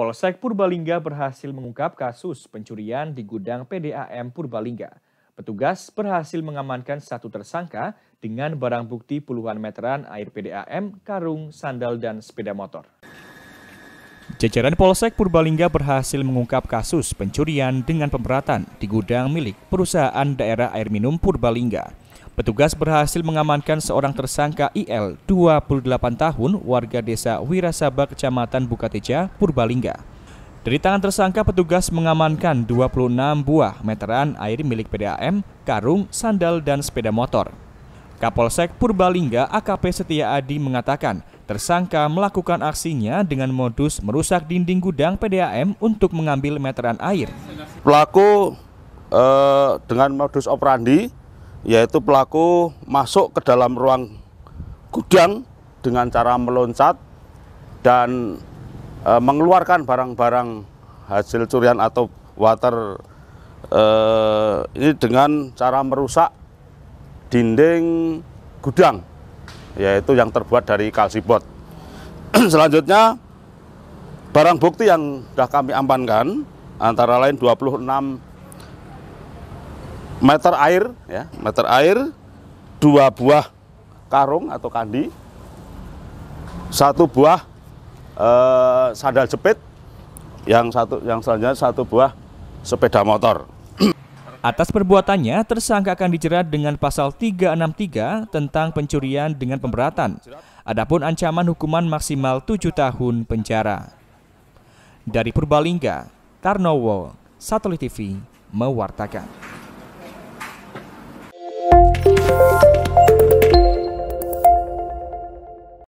Polsek Purbalingga berhasil mengungkap kasus pencurian di gudang PDAM Purbalingga. Petugas berhasil mengamankan satu tersangka dengan barang bukti puluhan meteran air PDAM, karung, sandal, dan sepeda motor. Jajaran Polsek Purbalingga berhasil mengungkap kasus pencurian dengan pemberatan di gudang milik perusahaan daerah air minum Purbalingga. Petugas berhasil mengamankan seorang tersangka IL, 28 tahun, warga desa Wirasaba, Kecamatan Bukateja, Purbalingga. Dari tangan tersangka, petugas mengamankan 26 buah meteran air milik PDAM, karung, sandal, dan sepeda motor. Kapolsek Purbalingga AKP Setia Adi mengatakan, tersangka melakukan aksinya dengan modus merusak dinding gudang PDAM untuk mengambil meteran air. Pelaku eh, dengan modus operandi yaitu pelaku masuk ke dalam ruang gudang dengan cara meloncat dan e, mengeluarkan barang-barang hasil curian atau water e, ini dengan cara merusak dinding gudang yaitu yang terbuat dari kalsibot. Selanjutnya barang bukti yang sudah kami amankan antara lain 26 meter air ya meter air dua buah karung atau kandi satu buah eh, sandal jepit yang satu yang selanjutnya satu buah sepeda motor Atas perbuatannya, tersangka akan dijerat dengan pasal 363 tentang pencurian dengan pemberatan. Adapun ancaman hukuman maksimal 7 tahun penjara. Dari Purbalingga, Tarnowo, Satelit TV, mewartakan.